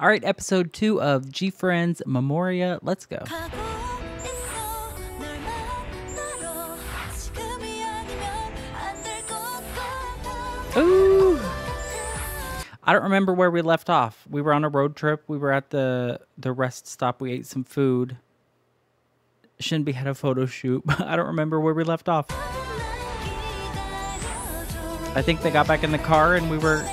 All right, episode two of GFRIEND's Memoria. Let's go. Ooh. I don't remember where we left off. We were on a road trip. We were at the the rest stop. We ate some food. SinB had a photo shoot. I don't remember where we left off. I think they got back in the car and we were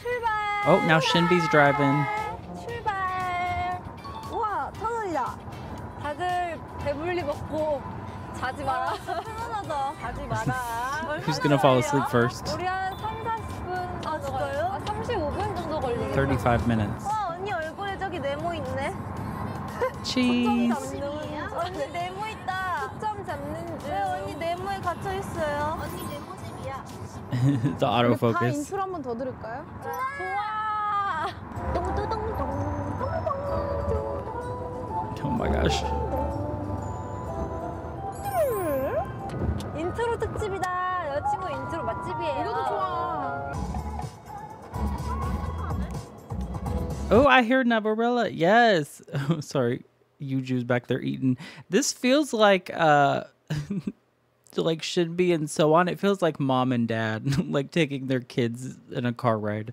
출발. Oh, now SinB's driving. 출발. 우와, 천 원이다. 다들 배불리 먹고 자지 마라. 편안하다. 자지 마라. Who's gonna fall asleep first? 우리 한 3, 40분 아, 진짜요? 아, 35분 정도 걸리네. 35 minutes. 와, 언니 얼굴에 저기 네모 있네. Cheese. 언니 네모 있다. 초점 잡는 줄. 왜 언니 네모에 갇혀 있어요? 언니 네모 the autofocus. 인트로 들을까요? 좋아. Oh my gosh. 인트로 특집이다. 여자친구 인트로 맛집이에요. 이것도 좋아. Oh, I hear Navillera. Yes. Oh, sorry. Yuju's back there eating. This feels like uh like should be and so on. It feels like mom and dad like taking their kids in a car ride.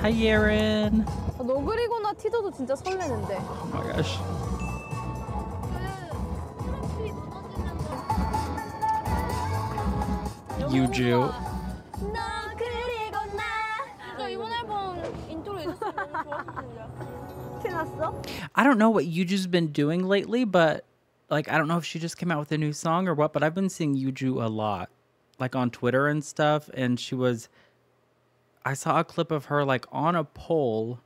Hi, Yerin. Oh my gosh. 유주. I don't know what Yuju's been doing lately, but like I don't know if she just came out with a new song or what, but I've been seeing Yuju a lot, like on Twitter and stuff. And she was, I saw a clip of her like on a pole,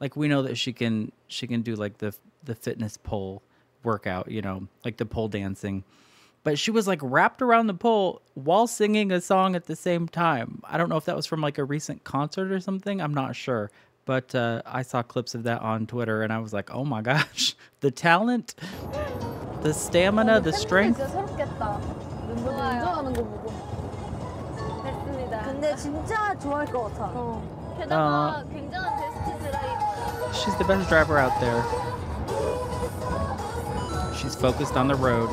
like we know that she can she can do like the the fitness pole workout, you know, like the pole dancing. But she was like wrapped around the pole while singing a song at the same time. I don't know if that was from like a recent concert or something. I'm not sure. But uh, I saw clips of that on Twitter and I was like, oh my gosh, the talent, the stamina, the strength. Uh, she's the best driver out there. She's focused on the road.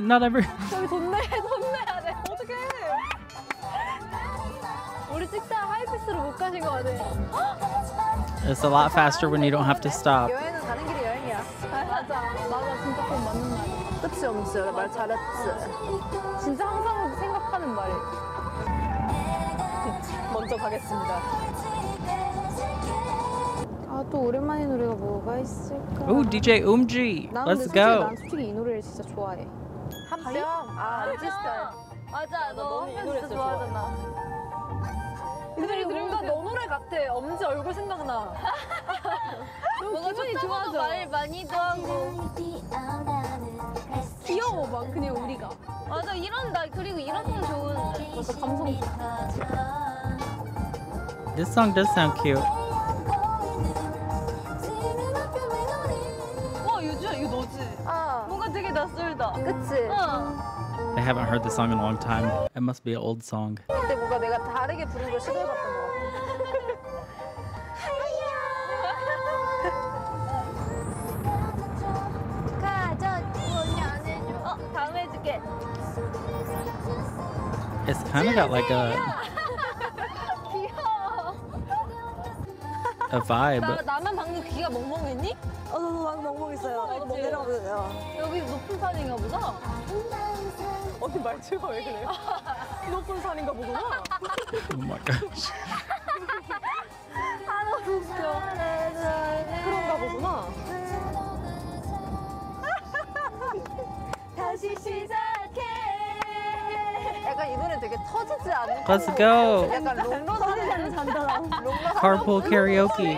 not every. 저기 돈 내, 돈 내야 돼. 어떡해. 우리 찍다 하이패스로 못 가신 거 같아. It's a lot faster when you don't have to stop. 여행은 가는 길이 여행이야. 맞아. 맞아. 진짜 꼭 맞는 말이야. 끝이 없어. 말 잘했지. 진짜 항상 생각하는 말이야. 먼저 가겠습니다. 아, 또 오랜만에 노래가 뭐가 있을까? Ooh, DJ Umji. 나 근데 Let's 솔직히 go. 난 솔직히 이 노래를 진짜 좋아해. 한병? 아, 아티스트. 맞아. 너 한병 진짜 좋아하잖아. 근데 뭔가 너 노래 같아. 엄지 얼굴 생각나. 뭔가 기분이 좋아져. 말 많이도 하고. 귀여워, 막 그냥 우리가. 맞아. 이런 나 그리고 이런 송 좋은데. 맞아, 감성 This song does sound cute. 그치? 어. I haven't heard the song in a long time. It must be an old song. 그때 뭔가 내가 다르게 부른 걸 시도해봤던 거 같아. 가져. 언니 안 해줘. 어, 다음에 해줄게. It's kind of got like a 귀여워. a vibe. 나, 나만 방금 귀가 멍멍했니? 높은 산인가 보다. 언니 말투가 왜 그래? 높은 산인가 보구나. Oh. 아, 너무 웃겨. 그런가 보구나. 다시 시작해. 약간 이 노래 되게 터지지 않는 Let's go. 약간 롱런 잔다랑 Carpool karaoke.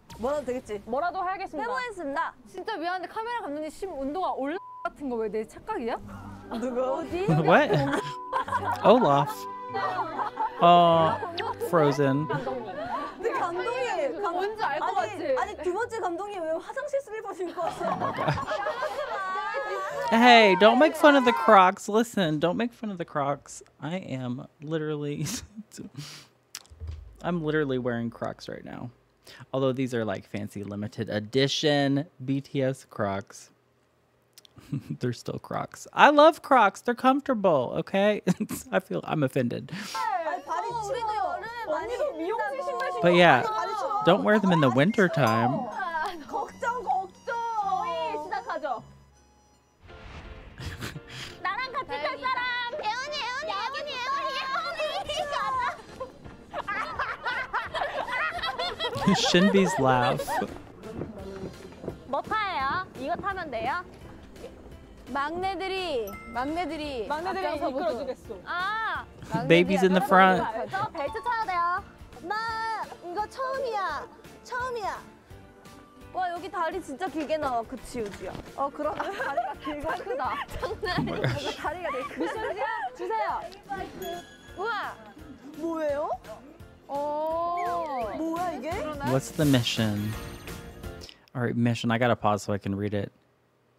뭐라도 되겠지. 뭐라도 해야겠습니다. 해보겠습니다. 진짜 미안한데 카메라 감독님 심 운동화 올라 같은 거 왜 내 착각이야? 누구? 어디? what? Olaf. Oh, Frozen. 근데 감독님. 감... 뭔지 알 것 같지? 아니 두 번째 감독님 왜 화장실 슬리퍼 신고 왔어요? Hey, don't make fun of the Crocs. Listen, don't make fun of the Crocs. I am literally. I'm literally wearing Crocs right now. Although these are like fancy limited edition BTS Crocs. They're still Crocs. I love Crocs. They're comfortable, okay? I feel I'm offended. But yeah, don't wear them in the winter time. 예은이 Shinbi's laugh. 뭐 타예요? 이거 타면 돼요? 막내들이 막내들이 막내들이. 이끌어주겠어. 아, Babies in the front. 저 벨트 차야 돼요. 나 이거 처음이야. 처음이야. 와 여기 다리 진짜 길게 나와. 그치 유지야. 어 그럼 다리가 길고 크다. 장난 아니야. 다리가 되게 크. 미션지요? 주세요. 우와. 뭐예요? Oh. What's the mission? All right, mission. I gotta pause so I can read it.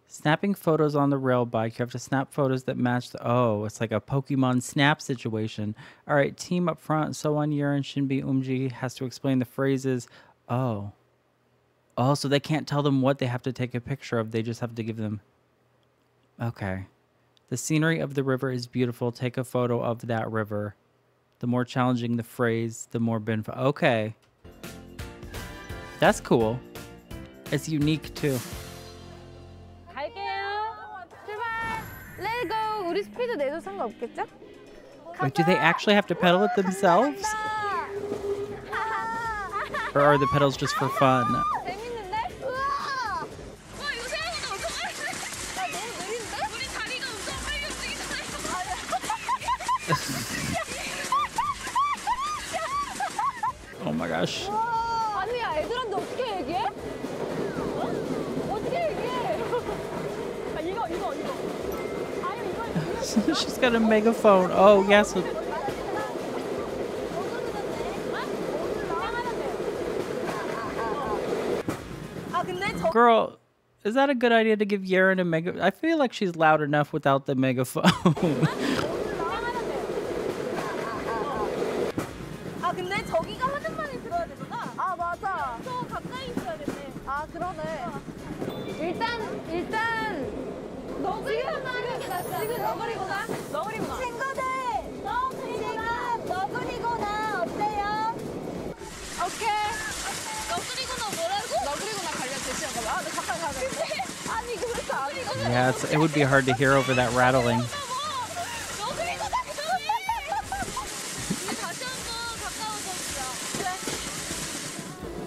Snapping photos on the rail bike. You have to snap photos that match the. Oh, it's like a Pokemon Snap situation. All right, team up front. So on Yerin, SinB Umji has to explain the phrases. Oh. Oh, so they can't tell them what they have to take a picture of. They just have to give them. Okay. The scenery of the river is beautiful. Take a photo of that river. The more challenging the phrase, the more benefit. Okay. That's cool. It's unique too. 갈게요. 출발. 렛고 우리 스피드 내도 상관없겠죠? Wait, do they actually have to pedal it themselves? Or are the pedals just for fun? trash. 아니 애들한테 어떻게 얘기해? 어? 어떻게 얘기해? 아 이거 이거 이거. 아니 이거. 이거. She's got a megaphone. Oh yes. Girl, is that a good idea to give Yerin a mega? I feel like she's loud enough without the megaphone. 일단, 일단. 너구리구나. 지금 너구리구나. 너구리구나. 친구들 지금 너구리구나 어때요? 오케이. 너구리구나 뭐라고? 너구리구나 관련 제시한 거 봐. 아, 너 가까이 가야 돼. 아니 그렇게 안 해. yeah, it's, it would be hard to hear over that rattling. 너구리구나 그거니 우리 다시 한번 가까워져 보자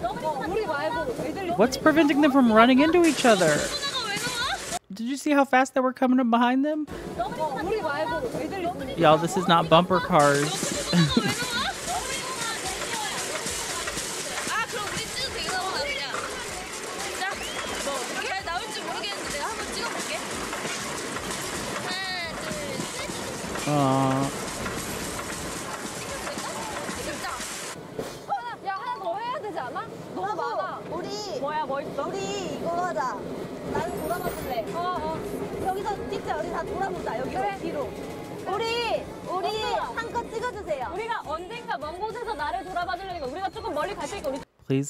어, 우리 말고 애들이. What's preventing them from running into each other? see how fast they were coming up behind them? Y'all, this is not bumper cars. Aww.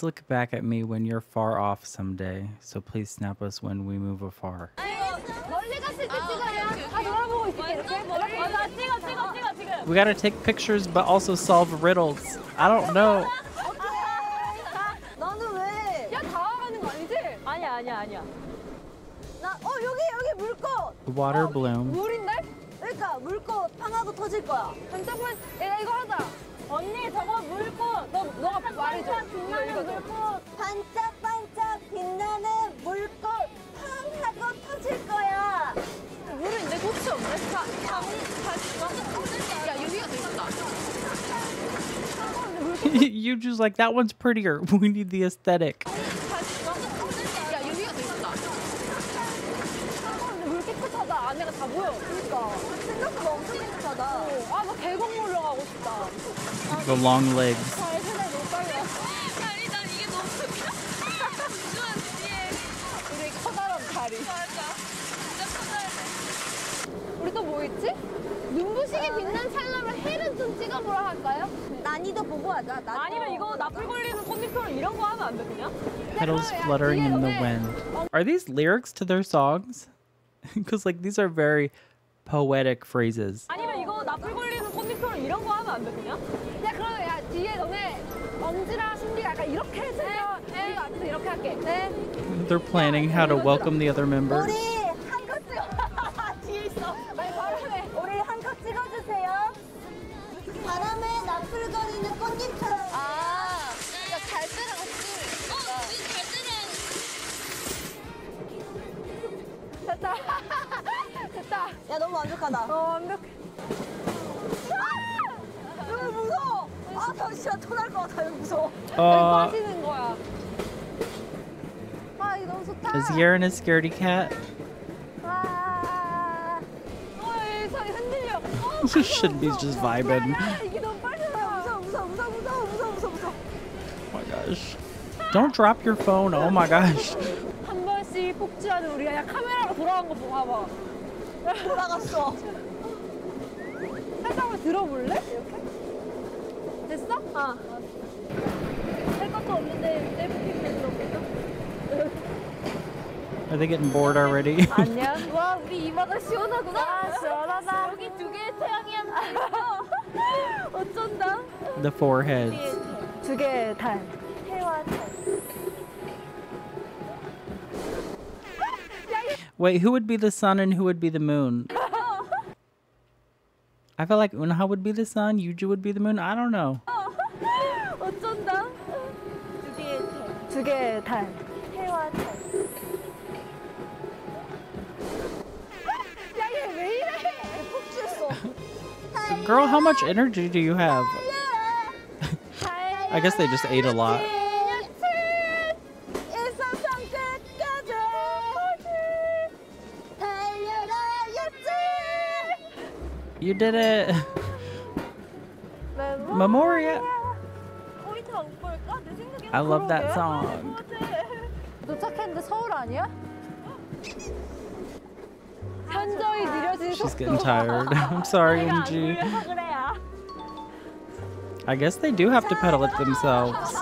look back at me when you're far off someday. So please snap us when we move afar. 멀리 갔을 때 찍어야 다 돌아보고 있을게. We gotta take pictures, but also solve riddles. I don't know. 나는 왜? 야 다가가는 거 아니지? 아니야 아니야 아니야. 나, 어, 여기, 여기 물꽃! Water bloom. 물인데? 그러니까 물꽃 하나도 터질 거야. 잠깐만. 야 이거 하자. 언니 저거 물꽃. 너 너가 말해줘. 이거 이거 줘. 반짝반짝 빛나는 물꽃 팡 하고 터질 거야. 물인데 꽃이 없네. 자, 자, 자. 야 여기가 더 있다. you just like that one's prettier. We need the aesthetic. The long legs. 잘 세대 너무 빨라. 아니 난 이게 너무 웃겨. 우주한 뒤에 우리 커다란 다리. 맞아. 진짜 커다래. 우리 또 뭐 있지? 눈부시게 빛난 찰나로 해를 좀 찍어보라 할까요? 난이도 보고 하자. 난이도. 아니면 이거 나풀 걸리는 꽃잎처럼 이런 거 하면 안 돼 그냥? Petals fluttering in the wind. Are these lyrics to their songs? Because like these are very poetic phrases. 아니면 이거 나풀 걸리는 꽃잎처럼 이런 거 하면 안 돼 그냥? 엄지랑 신비가 약간 이렇게 해서 우리가 앉아서 이렇게 할게 네 They're planning how to welcome the other members. 우리 한컷 찍어. 뒤에 있어. 아니, 바람에. 우리 한컷 찍어주세요. 바람에 나풀거리는 꽃잎처럼. 아, 그러니까 잘. 어, 우리 때랑. 됐다 됐다 야, 너무 완벽하다. 어 완벽해. 아! 여기 무서워. 아, 나 진짜 토날 것 같아요. 무서워. 어. 빠지는 거야. 아, 이거 너무 좋다. Is Yerin a scaredy cat? 아. 어, 세상이 흔들려. 어, 무서워, should be 무서워. just vibing. 이게 너무 빨라요. 무서워, 무서워, 무서워, 무서워, 무서워, 무서워, 무서워. Oh my gosh. Don't drop your phone. Oh my gosh. 한 번씩 폭주하는 우리가 야 카메라로 돌아간 거 봐봐. 돌아갔어. 살짝만 들어볼래? 이렇게? 됐어? 아. 할 것도 없는데 셀프캠 들어볼까? Are they getting bored already? 안녕. 와 우리 이마가 시원하구나. 아 시원하다. 여기 두 개의 태양이었는데 어쩐다. the foreheads. 두 개의 달. 해와 달. Wait, who would be the sun and who would be the moon? I feel like Eunha would be the sun, Yuju would be the moon. I don't know. 어쩐다? 두두 달. 해와 달. 야, 이래? Girl, how much energy do you have? I guess they just ate a lot. You did it! Memoria! I love that song. She's getting tired. I'm sorry, Umji. I guess they do have to pedal it themselves.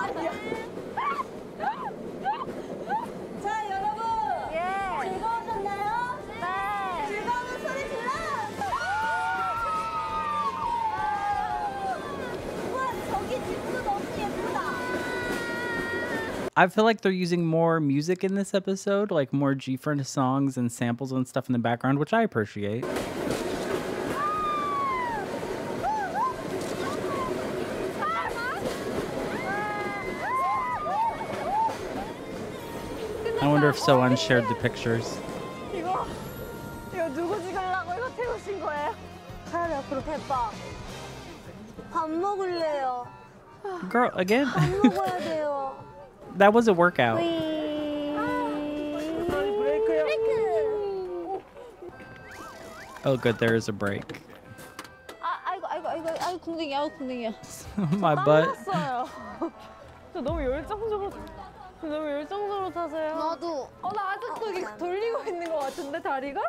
I feel like they're using more music in this episode, like more GFRIEND's songs and samples and stuff in the background, which I appreciate. I wonder if someone shared the pictures. Girl, again? that was a workout. 브레이크. Oh, good, there is a break. 아 아이고 아이고 아이고 아이고 궁뎅이 아이고 궁뎅이야 My butt. 탔어요. 저 너무 열정적으로 저 너무 열정적으로 타세요. 나도 어, 나 아직도 이게 돌리고 있는 것 같은데 다리가?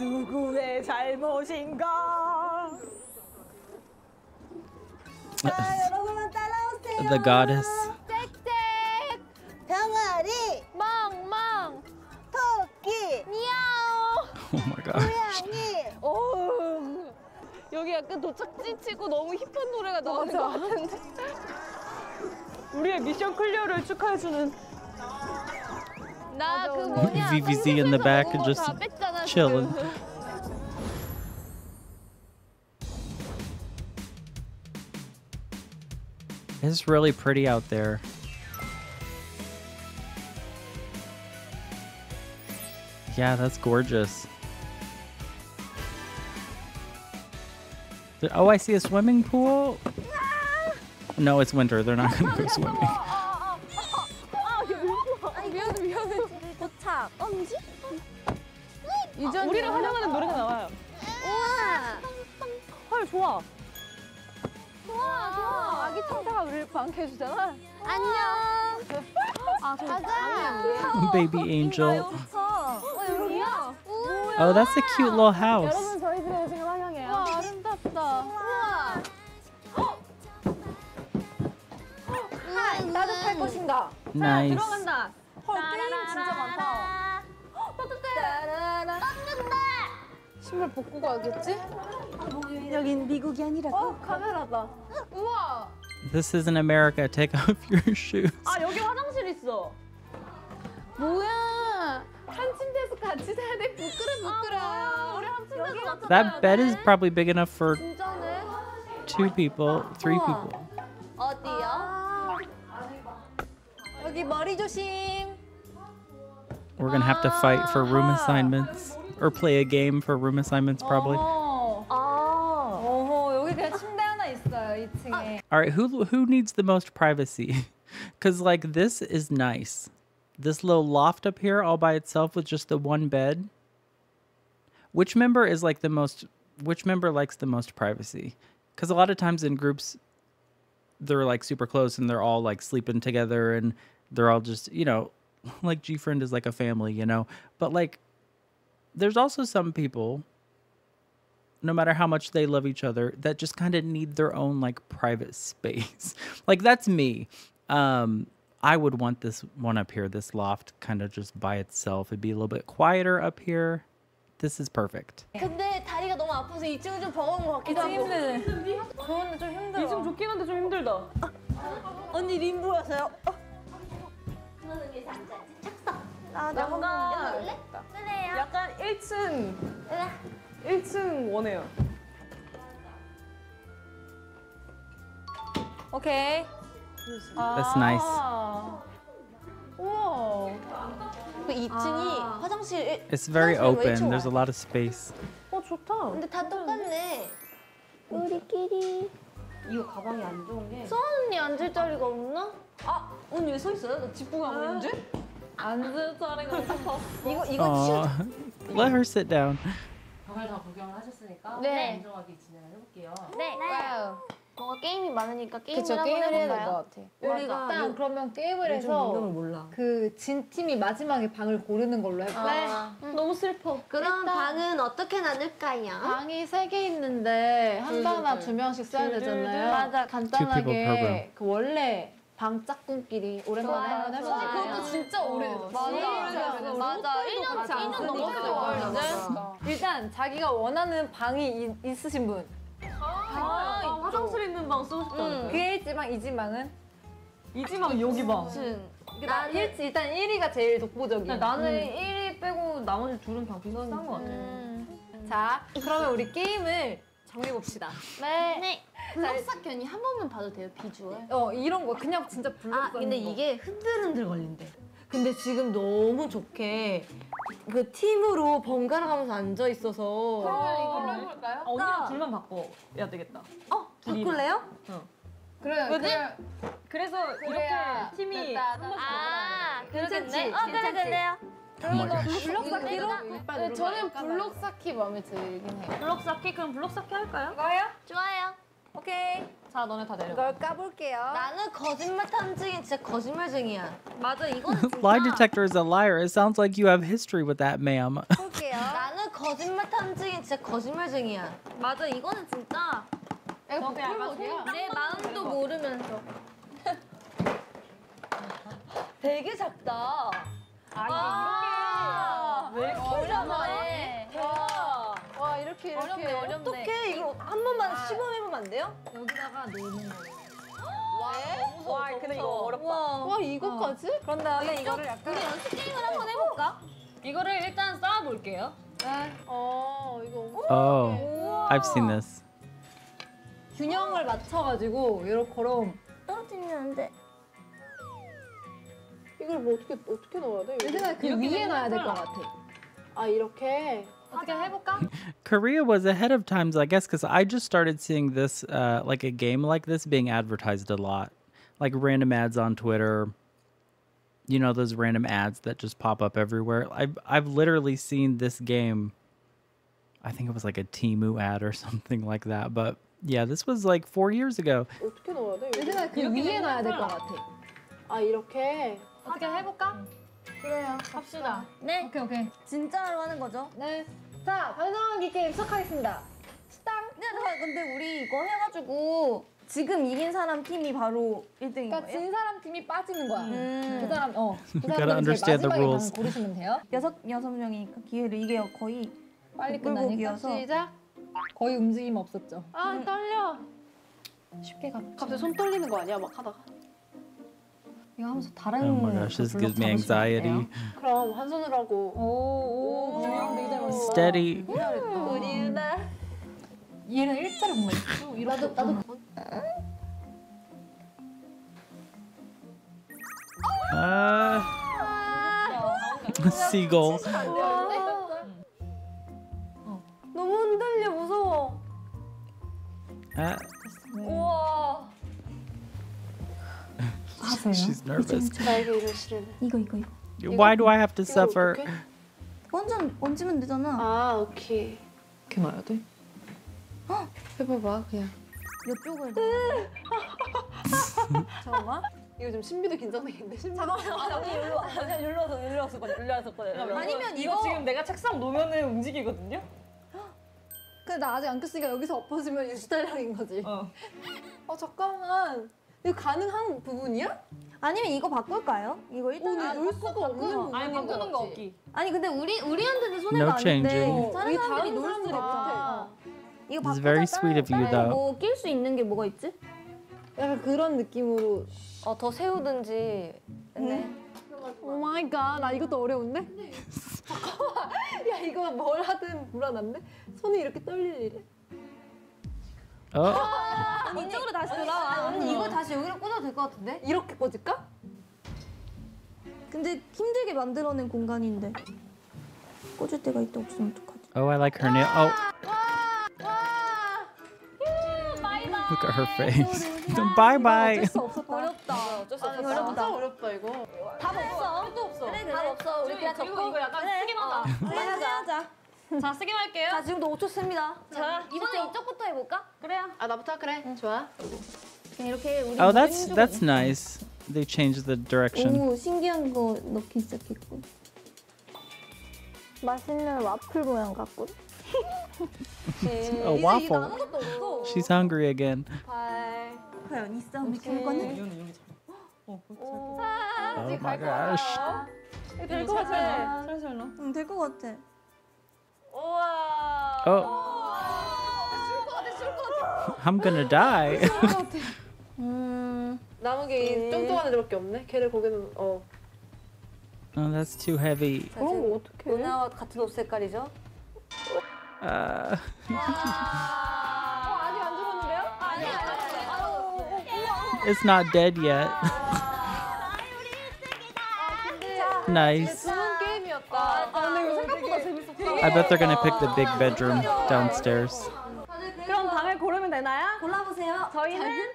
누구의 잘못인가? 자 여러분만 따라오세요. The goddess. 토끼, 미야오 Oh my gosh. 고양이. 오, 여기가 약간 도착지 치고 너무 힙한 노래가 나오는 것 같은데. 우리의 미션 클리어를 축하해주는. 나 그 뭐냐. VVZ in the back and just 다 뺐잖아, chilling. 지금. It's really pretty out there. Yeah, that's gorgeous. Oh, I see a swimming pool. No, it's winter. They're not going to go swimming. 아 미안해 미안해. 도착. 엄지? 유전 우리를 환영하는 노래가 나와요. 우와. 헐 좋아. 좋아 좋아. 아기 천사가 우리를 반겨주잖아. 안녕. 아 가자. Baby angel. 어 여기야? 우와. Oh, that's a cute little house. 따뜻할 것인가. Nice. 들어간다. 헐 게임 진짜 많다. 따뜻해. 신발 벗고 가겠지? 여긴 미국이 아니라고. 어 카메라다. 우와. This isn't America. Take off your shoes. 아 여기 화장실 있어. 뭐야? 한 침대에서 같이 자야 돼. 부끄러 부끄러. 우리 한 침대에서 같이 That bed is probably big enough for 진짜네. two people, three people. 어디요? 여기 머리 조심. We're gonna have to fight for room assignments or play a game for room assignments, probably. 어. 아. 어허 여기 그냥 침대 하나 있어요 2층에. All right, who who needs the most privacy? Cuz like this is nice. This little loft up here all by itself with just the one bed. Which member is like the most which member likes the most privacy? Cuz a lot of times in groups they're like super close and they're all like sleeping together and they're all just you know like GFRIEND is like a family, you know. But like there's also some people no matter how much they love each other that just kind of need their own like private space. like that's me. Um I would want this one up here, this loft kind of just by itself. It'd be a little bit quieter up here. This is perfect. 근데 손흥민 삼자지 착석. 아, 뭔가- 그래요. 약간 1층, 1층 원해요. 오케이. 아. That's 우와. 그 2층이 아. 화장실 It's very Sounds open. There's a lot of space. 어, 좋다. 근데 다 똑같네. 우리끼리. 이거 가방이 안 좋은 게. 수아 언니 앉을 자리가 없나? 아, 언니 왜 서 있어요? 나 하고 있는 줄? 앉을 자리가 없어. 이거 이거 치우. Let her sit down 벽을 다 구경을 하셨으니까 네. 공정하게 진행을 해볼게요. 네. 와우. 뭔가 게임이 많으니까 게임을 그쵸 한번 게임을 해야 될 해볼까요? 것 같아. 우리가 일단 그러면 게임을 해서 몰라. 그 진 팀이 마지막에 방을 고르는 걸로 해볼까? 네. 너무 슬퍼. 그럼 일단- 방은 어떻게 나눌까요? 방이 세 개 있는데 한 방당 두 명씩 써야 되잖아요. 둘. 맞아. Two people. 간단하게 그 원래 방 짝꿍끼리 오랜만에 좋아요, 한번. 해보자. 그것도 진짜 오래됐어. 맞아. 맞아. 1년 맞아. 1년 넘었을 맞아. 걸인데. 일단 자기가 원하는 방이 이- 있으신 분. 아, 화장실 있는 방 쓰고 싶다. 응. 그의 지방, 이 지방은? 이지방 여기 방. 나 일, 일단 1위가 제일 독보적이야. 나는 1위 빼고 나머지 둘은 방 비슷한 것 같아. 자, 그러면 우리 게임을 정해 봅시다. 네. 블록삭 견이 한 번만 봐도 돼요 비주얼? 어, 이런 거 그냥 진짜 불러 아 근데 이게 흔들흔들 걸린대. 근데 지금 너무 좋게 그 팀으로 번갈아 가면서 앉아 있어서. 이걸로 해볼까요? 아, 언니랑 둘만 바꿔야 되겠다. 어 바꿀래요? 그래, 왜지? 그래. 그래서 그래야 이렇게 팀이 됐다, 한 번씩 아? 그러겠네. 어 그래? 그래요. 블록 쌓기로? 네, 저는 블록 쌓기 마음에 들긴 해요. 블록 쌓기 그럼 블록 쌓기 할까요? 좋아요. 오케이. 자 너네 다 내려. 이걸 까볼게요. 나는 거짓말 탐증이 진짜 거짓말쟁이야. 맞아 이거는 진짜. lie detector is a liar it sounds like you have history with that ma'am 볼게요. 나는 거짓말 탐증이 진짜 거짓말쟁이야. 맞아 이거는 진짜 이거 블록이야. 내 마음도 모르면서. 되게 작다. 아, 왜 이렇게 안 돼요? 여기다가 놓는 거예요. 와, 근데 이거 어렵다. 와 이거까지? 그런 다음에 이거를 약간 우리 연습 게임을 한번 해볼까? 이거를 일단 쌓아볼게요. 어 이거 Oh, I've seen this. 균형을 맞춰가지고 이렇게럼 떨어뜨리면 안 돼. 이걸 뭐 어떻게 어떻게 넣어야 돼? 내 생각에 그 이렇게 위에 놔야 될 것. 같아. 아 이렇게 Korea was ahead of times, I guess, because I just started seeing this, uh, like a game like this being advertised a lot, like random ads on Twitter. You know those random ads that just pop up everywhere. I've I've literally seen this game. I think it was like a Temu ad or something like that. But yeah, this was like four years ago. 그래요. 합시다. 네, 오케이 오케이. 진짜로 하는 거죠. 네. 자 반성하기 게임 시작하겠습니다. 근데 저 근데 우리 이거 해가지고 지금 이긴 사람 팀이 바로 1등인 그러니까 거예요? 진 사람 팀이 빠지는 거야. 음. 그 사람 어. 그 the 마지막에 rules. 방 고르시면 돼요. 여섯 여섯 명이니까 기회를 이게 거의 빨리 끝나니까. 시작. 거의 움직임 없었죠. 아 떨려. 쉽게 가. 갑자기 손 떨리는 거 아니야 막 하다가? 이거 하면서 다른 Oh my gosh, this gives me anxiety. 그럼 한 손으로 하고. 오오 되게 잘 맞았어. Steady. 우리 유나. 얘는 일자로 보면 있어. 나도 나도 Uh, seagull. 너무 흔들려 무서워. Uh, 우와. 하세요. she's nervous. 나에게. 이거 이거 이거. Why do I have to suffer? 완전 얹으면 되잖아. 아 오케이. 이렇게 놔야 돼? 해봐봐 그냥. 이쪽을. 잠깐만. 이거 좀 신비도 긴장되겠는데 신비도. 아, 언니 일로 와. 언니 일로 와서 일로 와서 거든 일로 와서 거든. 아니면 이거 지금 내가 책상 놓으면은 움직이거든요. 근데 나 아직 안 꼈으니까 여기서 엎어지면 유수달량인 거지. 어. 어 잠깐만. 이거 가능한 부분이야? 아니면 이거 바꿀까요? 이거 일단 아, 놀 수가 없는 부분인 아니 바꾸는 거. 없기. 아니 근데 우리 우리한테는 손해가 No 아닌데. 다른 이 사람들이 다른 놀 사람들이 수가 못해. 없어. 이거 It's very sweet of you, though. 뭐낄 수 있는 게 뭐가 있지? 약간 그런 느낌으로. 어 더 세우든지. 네. 오 마이 갓. 나 이것도 어려운데? 잠깐만. 야 이거 뭘 하든 불안한데? 손이 이렇게 떨릴 일이. Oh, 언니 이쪽으로 다시 돌아와. 언니 이거 다시 여기로 꽂아도 될 것 같은데? 이렇게 꽂을까? 근데 힘들게 만들어낸 공간인데 꽂을 데가 있다 없으면 어떡하지? oh, I like her nail. Oh, look at her face. bye bye. 어쩔 수 없었다. 어렵다. 어쩔 수 없어. 어렵다. 어렵다 이거. 답 없어. 또 없어. 그래 그래. 답 없어. 우리 그냥 그리고 적고. 이거 약간 하자. 그래 하자 하자. 자 쓰긴 할게요. 자 지금도 5초 씁니다. 자, 이번에 이쪽부터 해볼까? 그래요. 아 나부터 그래. 좋아. 그냥 이렇게 우리 Oh, that's that's nice. They changed the direction. 오 신기한 거 넣기 시작했고. 맛있는 와플 모양 같군. A waffle. 아무것도 없어. She's hungry again. 발. 과연 이 싸움의 결과는? 이거는 여기 잘. 어, 그렇지. Oh my gosh. 될것 같아. 살살 넣어. 응, 될 것 같아. 우와. Oh. I'm gonna die. 음. 남은 게 뚱뚱한 애들밖에 없네. 걔를 거기는 어. Oh, that's too heavy. 그런 거 어떡해? 은하와 같은 옷 색깔이죠? Uh, 아직 안 들었는데요? it's not dead yet. nice. I bet they're gonna pick the big bedroom downstairs. 그럼 방을 고르면 되나요? 골라보세요. 저희는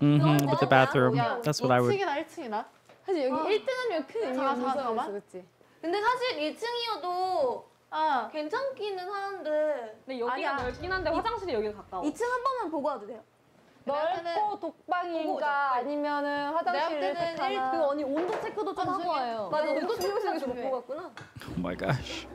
hmm with the bathroom. 야, That's what I would. 2층이나 1층이나? 사실 여기 1등하면 큰 의미가 잠깐, 없어. 잠깐만. 그렇지. 근데 사실 1층이어도 아. 괜찮기는 하는데 근데 여기가. 넓긴 한데 화장실이 여기가 가까워. 2층 한 번만 보고 와도 돼요. 넓고 독방인가 아니면은 화장실을 내가 때는 택하나. 일- 그 언니 온도 체크도 좀 하고 와요. 맞아, 네, 온도 체크도 좀 중요해. 보고 왔구나. Oh my gosh.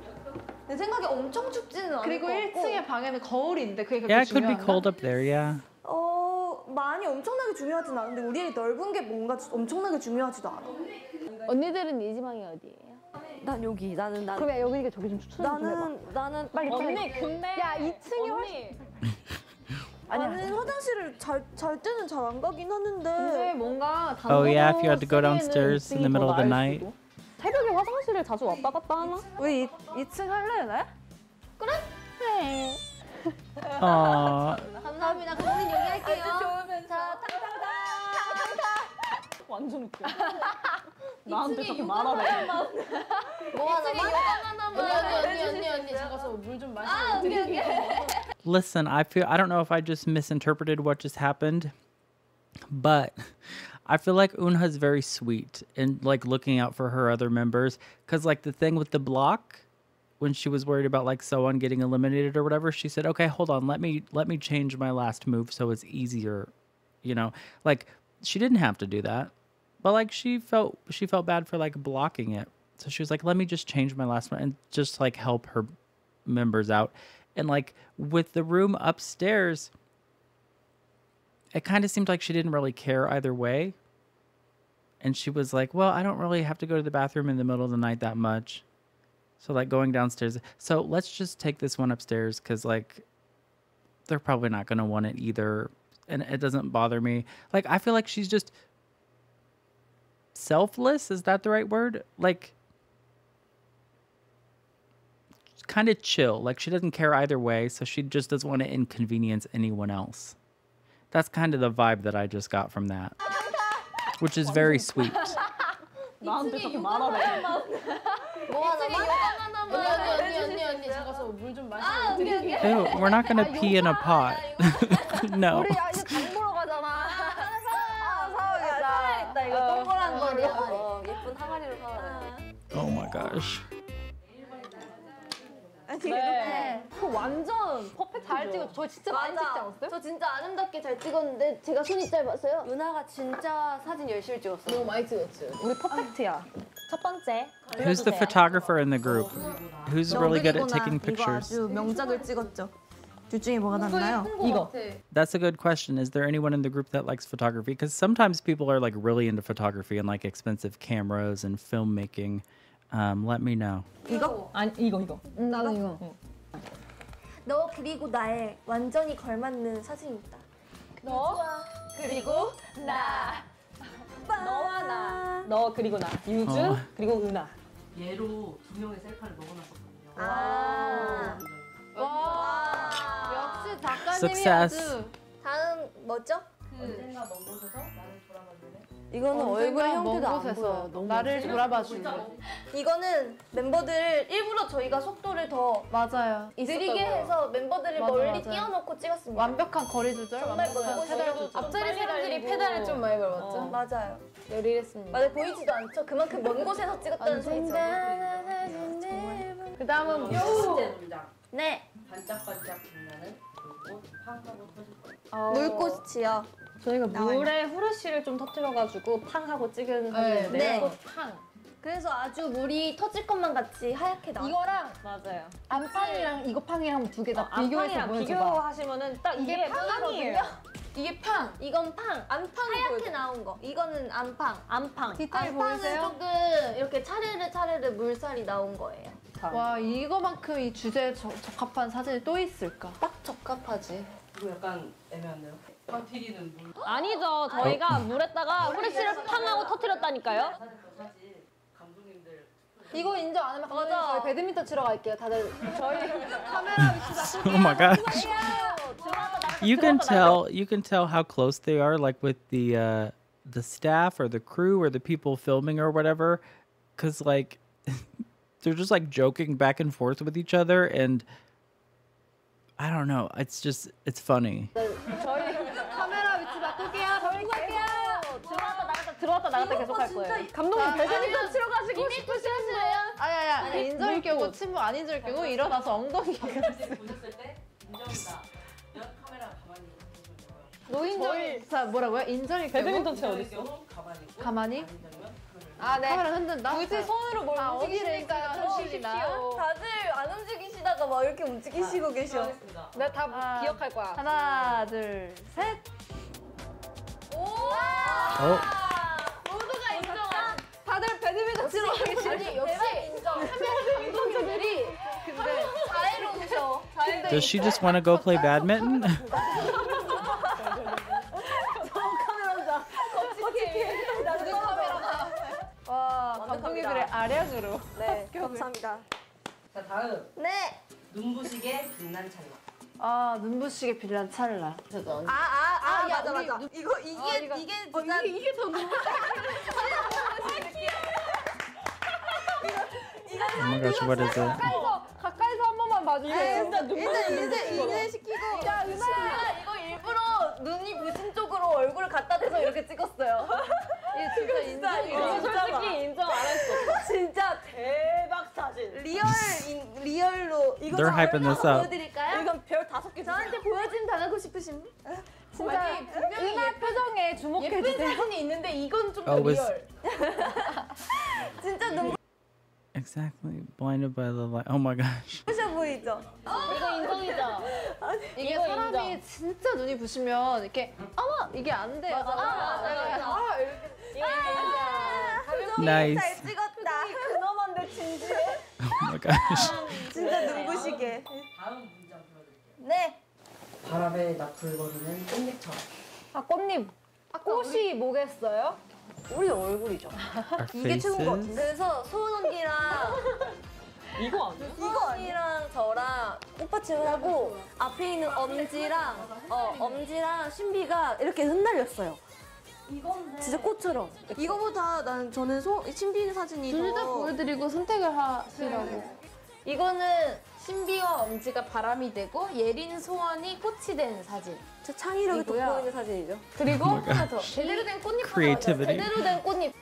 내 생각에 엄청 춥지는 않을 그리고 것 같고 1층에 방에는 거울이 있는데 그게 그렇게 Yeah, it could be 중요한가? cold up there. Yeah. 어, 많이 엄청나게 중요하진 않은데 우리 넓은 게 뭔가 엄청나게 중요하지도 않아. 언니들은 이 지방이 어디예요? 난 여기 나는 난 그러면 여기니까 저기 좀 추천 좀 해봐. 나는 나는 빨리 빨리. 언니 근데 야 2층이 훨씬 언니 나는 화장실을 잘, 잘 때는 잘 안 가긴 근데 하는데 뭔가 Oh, yeah, if you had to go 쓰기에는 downstairs in the 2층이 middle 더 of the 나을 night. 수도. 새벽에 화장실을 자주 왔다 갔다 하나? 우리 2, 층 할래 나? Aw. 감사합니다 그럼 우린 여기 할게요 자 완전 웃겨. 말하네. Listen, I feel I don't know if I just misinterpreted what just happened, but I feel like Eunha's very sweet and like looking out for her other members cuz like the thing with the block when she was worried about like someone getting eliminated or whatever, she said, "Okay, hold on. Let me let me change my last move so it's easier." You know, like she didn't have to do that but like she felt she felt bad for like blocking it. So she was like, "Let me just change my last one and just like help her members out." And like with the room upstairs, it kind of seemed like she didn't really care either way. And she was like, Well, I don't really have to go to the bathroom in the middle of the night that much. So, like, going downstairs. So, let's just take this one upstairs because, like, they're probably not going to want it either. And it doesn't bother me. Like, I feel like she's just selfless is that the right word like kind of chill like she doesn't care either way so she just doesn't want to inconvenience anyone else that's kind of the vibe that i just got from that which is very sweet Ew, we're not gonna pee in a pot no Oh my gosh. 네. 그 완전 퍼펙트 잘 찍었어. 저 진짜 많이 찍지 않았어요? 저 진짜 아름답게 잘 찍었는데 제가 손이 짧아서요. 누나가 진짜 사진 열심히 찍었어요. 너무 많이 찍었지 우리 퍼펙트야. 첫 번째. Who's the photographer in the group? Who's really good at taking 이거 pictures? 아주 명작을 찍었죠. 둘 중에 뭐가 낫나요? 이거. That's a good question. Is there anyone in the group that likes photography? Because sometimes people are like really into photography and like expensive cameras and filmmaking. Um, let me know. 이거? 아니 이거 이거. 나도 이거. 너 그리고 나의 완전히 걸맞는 사진이다. 너 그리고 나. 너와 나. 너 그리고 나. 유주 어. 그리고 은하. 얘로 두 명의 셀카를 넣어놨었거든요. 아. 와 역시 작가님이 Success. 아주 다음 뭐죠? 언젠가 먼 곳에서 이거는 얼굴 언젠가 형태도 안 곳에서 보여. 너무 나를 돌아봐 주는 이거는 멤버들 일부러 저희가 속도를 더 맞아요. 느리게 해서 멤버들을 맞아, 멀리 맞아. 띄워놓고 찍었습니다. 완벽한 거리 조절. 정말 완벽한 먹고 페달. 조절. 앞자리 사람들이 페달을 좀 많이 밟았죠 어, 맞아요. 열일했습니다 맞아요. 보이지도 않죠? 그만큼 먼 곳에서 찍었다는 소리죠. 그 다음은 두 번째 문장 네. 반짝반짝 빛나는 불꽃 팡하고 터질 거예요. 물꽃이요. 저희가 물에 후레쉬를 좀 터뜨려가지고 팡 하고 찍은 사진인데요. 네. 팡. 그래서 아주 물이 터질 것만 같이 하얗게 나와요. 이거랑 맞아요. 안팡이랑 이거 팡이랑 두 개 다 비교해서 보여줘봐. 비교하시면은 딱 이게 팡이에요. 이게 팡. 이건 팡. 안팡 하얗게 나온 거. 이거는 안팡. 안팡. 디테일 안팡은 보이세요? 조금 이렇게 차례르 차례르 물살이 나온 거예요. 와 이거만큼 이 주제에 적, 적합한 사진이 또 있을까? 딱 적합하지. 이거 약간 애매한데요? 버티기는 물. 아니죠. 저희가 물에다가 후레쉬를 팡 하고 터뜨렸다니까요. 사실 그 사진 감독님들 이거 인정 안 하면 맞아. 감독님 저희 배드민턴 치러 갈게요. 다들 저희 카메라 위치 Oh my gosh. You can tell you can tell how close they are like with the uh the staff or the crew or the people filming or whatever cuz like they're just like joking back and forth with each other and I don't know. It's just it's funny. 저희 나갔다 계속 할 거예요. 감독님 배드민턴 치러 가시고 싶으시는데요? 아야야 아니, 인정일 경우 친구 아닌 줄 경우 일어나서 엉덩이 사진 보셨을 때 인정이다. 면 카메라 가만히 보시면 돼요. 노인정일 자 뭐라고요? 인정일 경우 배드민턴 치 어디 있어? 가만히 있고 가만히? 아 네. 카메라 흔든다. 굳이 손으로 뭘 아, 움직이시니까 흔들리나? 흔드십시오. 다들 안 움직이시다가 막 이렇게 움직이시고 계셔. 하겠습니다. 내가 다 아. 기억할 거야. 하나 둘 셋. 인정. 다들 배드민턴 치러 아니 역시 인정. 카메라 감독님들이 근데 자애로우셔. Does she just want to go play badminton? 와 감독님들의 아량으로. 네, 합격을. 감사합니다. 자 다음. 네. 눈부시게 빛난 찰나. 아 눈부시게 빌란 찰나. 아, 아, 아, 야, 맞아, 우리 맞아. 이거, 이게, 어, 이거- 이게 어, 진짜. 이게 이게 더 눈부시. My gosh, what is it? 가까이서 가까이서 한 번만 봐주세요. 일단, 인쇄, 인쇄 시키고. 야 은하야. 이거 일부러 눈이 부신 쪽으로 얼굴을 갖다 대서 이렇게 찍었어요. 이거 진짜 인정. 이거 솔직히 인정 안 할 수 없어. 진짜 대박 사진. 리얼, 인, 리얼로. 이거 They're 저 hyping this 얼굴 up. 보여드릴까요? 이건 별 다섯 개 저한테 보여주면 당하고 싶으신 분? 진짜 은하 표정에 주목해 주세요. 사진이 있는데 이건 좀 Oh, was 진짜 exactly blinded by the light. Oh my gosh. 눈부셔 보이죠? 이거 인정이죠. 이게 사람이 진짜 눈이 부시면 이렇게 어머 이게 안 돼요. 맞아, 맞아, 맞아, 맞아. 아, 이렇게. 아. 잘 찍었다. 근엄한데 진지해. Oh. 진짜 눈부시게. 다음 문장 들어드릴게요. 네. 바람에 나풀거리는 꽃잎처럼. 아 꽃잎. 아 꽃이 뭐겠어요? 우리 얼굴이죠. 이게 최고인 것. 같은데. 그래서 소은 언니랑 이거 아니야? 이거 언니랑 저랑 꽃받침을 하고 앞에 있는 엄지랑 어 엄지랑 신비가 이렇게 흩날렸어요. 진짜 꽃처럼. 이거보다 난 저는 소 신비 사진이 둘 다 더 보여드리고 선택을 하시라고. 이거는 신비와 엄지가 바람이 되고 예린 소원이 꽃이 된 사진. 진짜 창의력이. 돋보이는 사진이죠. 그리고 Oh 하나 더. 제대로 된 꽃잎 하나. 제대로 된 꽃잎.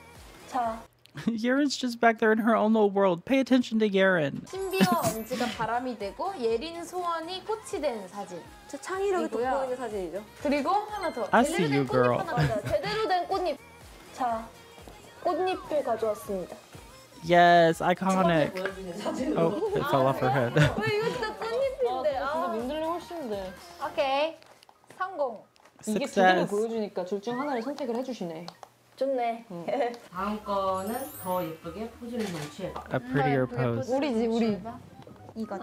자, Yaren's just back there in her own little world. Pay attention to Yaren. 신비와 엄지가 바람이 되고 예린 소원이 꽃이 된 사진. 진짜 창의력이. 돋보이는 사진이죠. 그리고 하나 더. I see 된 you, girl. 제대로 된 꽃잎. 자, 꽃잎을 가져왔습니다. Yes, iconic. Oh, it fell off her head. 왜 이거 진짜 꽃잎인데? 아, 민들레 훨씬 돼. 오케이. 성공. 이게 두 개를. 보여주니까 둘 중 하나를 선택을 해주시네. 좋네. 다음 거는 더 예쁘게 포즈를 좀 취해봐. A prettier pose. 우리지 우리. 이건.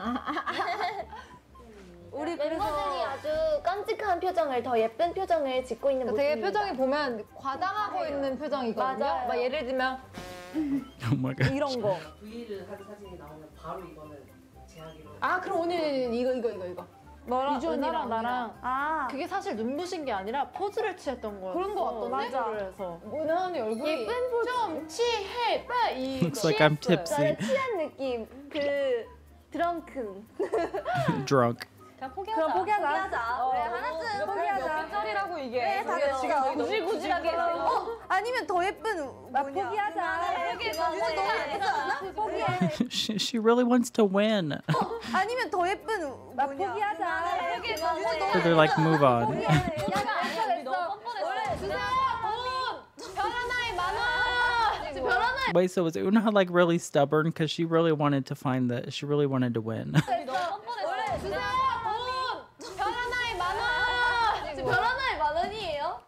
우리 멤버들이 아주 깜찍한 표정을 더 예쁜 표정을 짓고 있는 모습입니다. 되게 표정이 보면 과장하고 있는 표정이거든요. 맞아요. 막 예를 들면 Oh. 이런 거. V를 한 사진이 나오면 바로 이거는 제하기로. 아 그럼 오늘 이거 이거 이거 이거. 너랑 이주 언니랑 나랑 아 그게 사실 눈부신 게 아니라 포즈를 취했던 거야. 그런 거 같던데? 맞아. 그래서 은하 언니 얼굴이 예쁜 포즈 좀 취해 봐 이. Looks like I'm tipsy. 취한 느낌. 그 드렁큰. Drunk. 그냥 포기하자. 포기하자. 포기하자. 어, 하나쯤 포기하자. 이게. 네, 다 구질구질하게. 어, 아니면 더 예쁜 나 포기하자. 포기해. 너무 너무 예쁘지 않아? 포기해. she, she really wants to win. 어, 아니면 더 예쁜 나 포기하자. 포기해. 너무 너무 They're like, move on. Wait, so was Eunha like really stubborn because she really wanted to find the she really wanted to win. 별하나에 만 원이에요?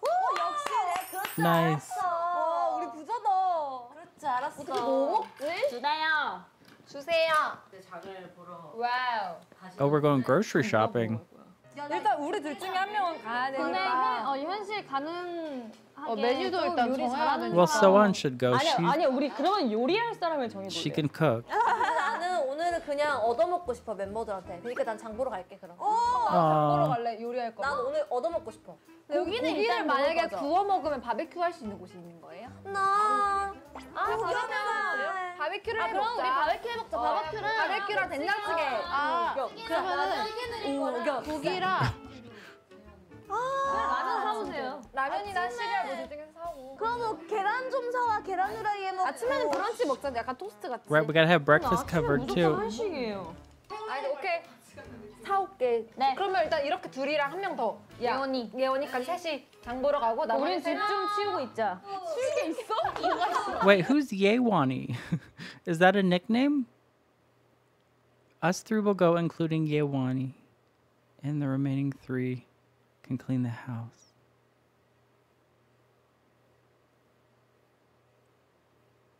오 역시 내 Nice. 알았어. 와 우리 부자다. 그렇지 알았어. 어떻게 뭐 먹지? 주다요. 주세요. 그때 장을 보러 와우. 다시. Oh, we're going grocery shopping. 일단 우리 둘 중에 한 명은 가야 근데 되니까. 현, 어, 현실 가능. 어, 메뉴도 일단 정해야 되니까. Well, Soan should go. 아니야, She 아니야. 우리 그러면 요리할 사람을 정해보자. she can cook. 나는 오늘은 그냥 얻어먹고 싶어 멤버들한테. 그러니까 난 장 보러 갈게 그럼. 보러 Aw. 갈래? 요리할 거. 난 오늘 얻어먹고 싶어. 고기는 고기를 일단 만약에 거죠. 구워 먹으면 바베큐 할 수 있는 곳이 있는 거예요? 나. 아 그러면 바베큐를 아해 그럼 먹자. 우리 바베큐 해먹자. 바베큐를. 바베큐랑 된장찌개. 아, 그러면은 고기랑 라면 사오세요. 라면이나 시리얼 뭐둘 중에서 사고. 그럼 뭐 계란 좀 사와. 계란 후라이 해 먹고. 아침에는 브런치 먹자. 약간 토스트 같이. Right, we gotta have breakfast covered too. 한식이에요. 아니 오케이. 사올게. 네. 그러면 일단 이렇게 둘이랑 한 명 더. 예원이. 예원이까지 셋이 장 보러 가고 나머지 우린 집좀 치우고 있자. 칠게 있어? Wait, who's Yewani? Is that a nickname? Us three will go, including Yewani, and the remaining three can clean the house.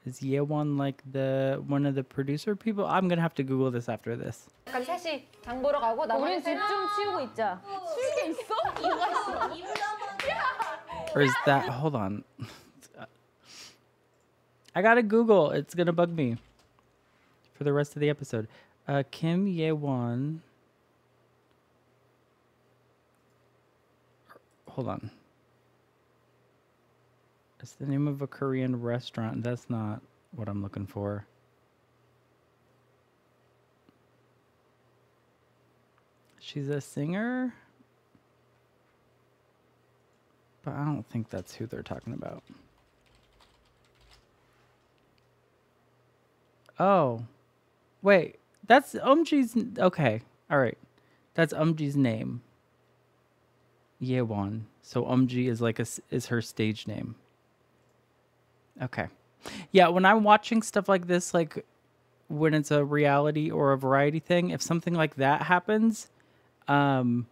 Is Yeowon like the one of the producer people? I'm gonna have to Google this after this. 약간 셋이 장 보러 가고 나머지 우린 집 좀 치우고 있자. Or is that? Hold on. I gotta Google. It's gonna bug me for the rest of the episode. Uh, Kim Ye-won. Hold on. It's the name of a Korean restaurant. That's not what I'm looking for. She's a singer, but I don't think that's who they're talking about. Oh, wait, that's Umji's. Okay, all right, that's Umji's name. Yewon. So Umji is like a is her stage name. Okay, yeah. When I'm watching stuff like this, like when it's a reality or a variety thing, if something like that happens, um,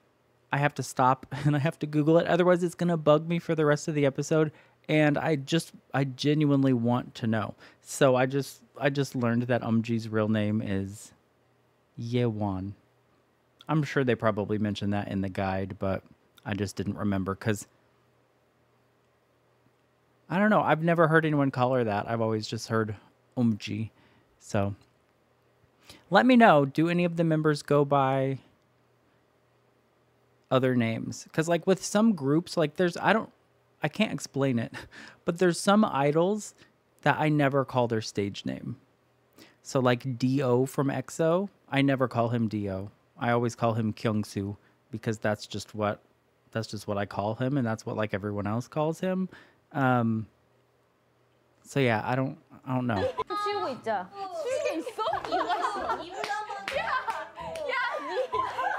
I have to stop and I have to Google it. Otherwise, it's gonna bug me for the rest of the episode. And I just, I genuinely want to know. So I just, I just learned that Umji's real name is Yewon. I'm sure they probably mentioned that in the guide, but I just didn't remember because I don't know. I've never heard anyone call her that. I've always just heard Umji. So let me know. Do any of the members go by other names? Because like with some groups, like there's I don't I can't explain it, but there's some idols that I never call their stage name. So like D.O. from EXO, I never call him D.O. I always call him Kyungsu because that's just what that's just what I call him and that's what like everyone else calls him. Um so yeah, I don't I don't know. 치우고 있자.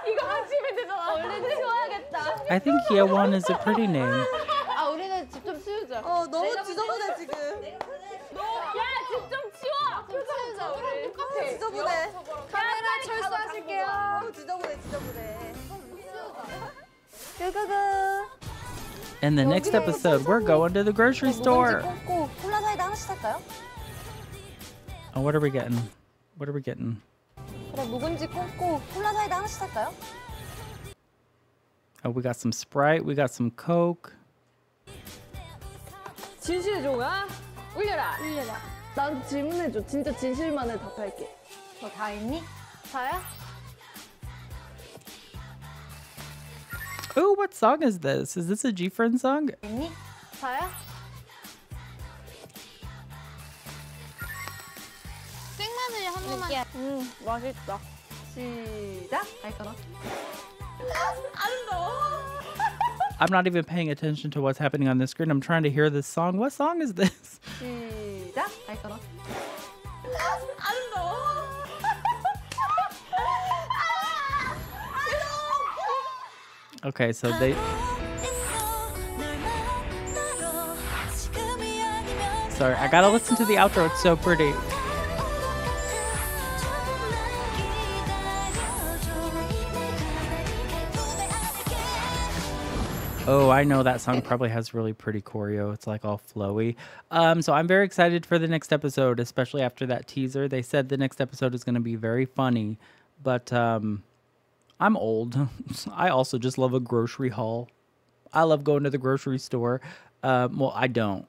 이거만 치면 되잖아. 얼른 치워야겠다. I think Yeowon is a pretty name. 아 우리는 집 좀 치우자. 어 너무 지저분해 지금. In the next episode, we're going to the grocery store. 꼭 콜라 사이다 하나씩 살까요? Oh, what are we getting? What are we getting? 그래 묵은지 꽂고 콜라 사이다 하나씩 살까요? Oh, we got some Sprite. We got some Coke. 진실의 종아 울려라. 흘려라. 난 질문해줘. 진짜 진실만을 답할게. 너 다 했니? 다야? Oh, what song is this? Is this a GFRIEND song? I'm not even paying attention to what's happening on the screen. I'm trying to hear this song. What song is this? Okay, so they. Sorry, I gotta listen to the outro. It's so pretty. Oh, I know that song probably has really pretty choreo. It's like all flowy. Um, so I'm very excited for the next episode, especially after that teaser. They said the next episode is going to be very funny, but um, I'm old. I also just love a grocery haul. I love going to the grocery store. Um, well, I don't.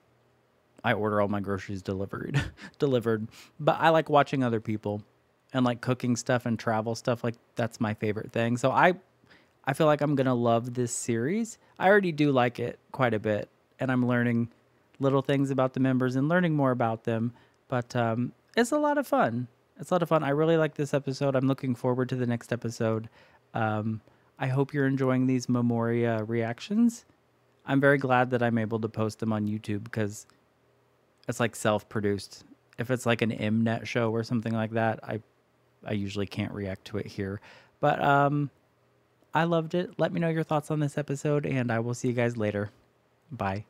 I order all my groceries delivered, delivered. But I like watching other people and like cooking stuff and travel stuff. Like that's my favorite thing. So I, I feel like I'm gonna love this series. I already do like it quite a bit, and I'm learning little things about the members and learning more about them. But um, it's a lot of fun. It's a lot of fun. I really like this episode. I'm looking forward to the next episode. Um, I hope you're enjoying these Memoria reactions. I'm very glad that I'm able to post them on YouTube because it's like self-produced. If it's like an Mnet show or something like that, I I usually can't react to it here. But um I loved it. Let me know your thoughts on this episode and I will see you guys later. Bye.